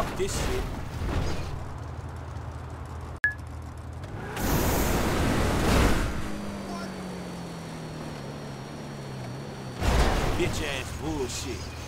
Fuck this shit. Bitch ass bullshit.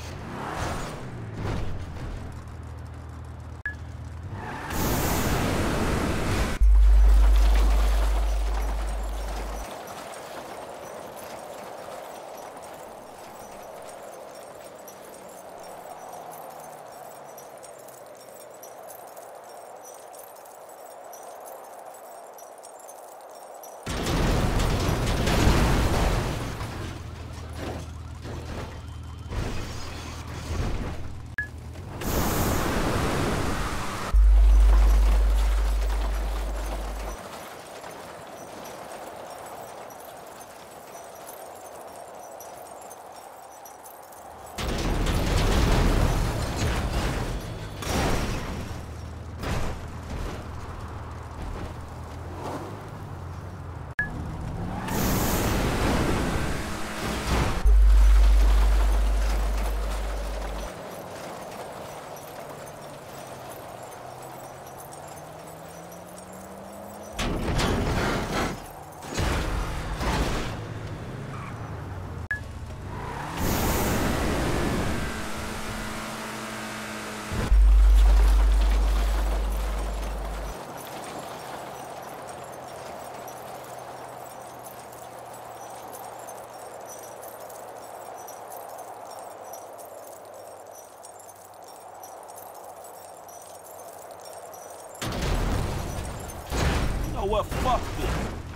Know? Fuck this.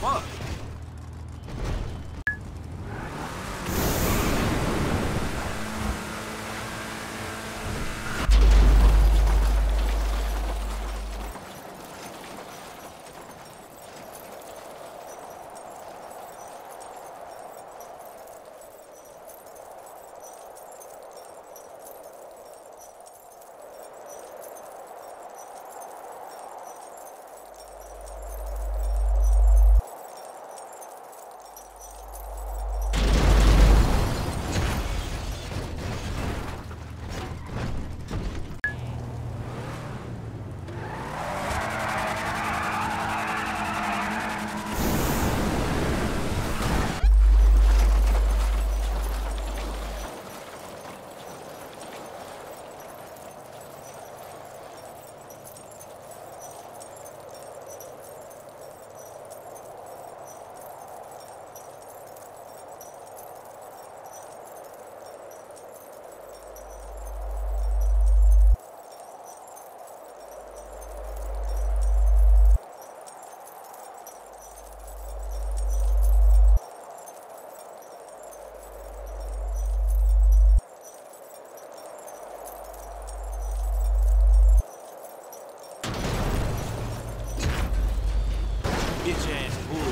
Fuck.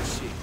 Bullshit.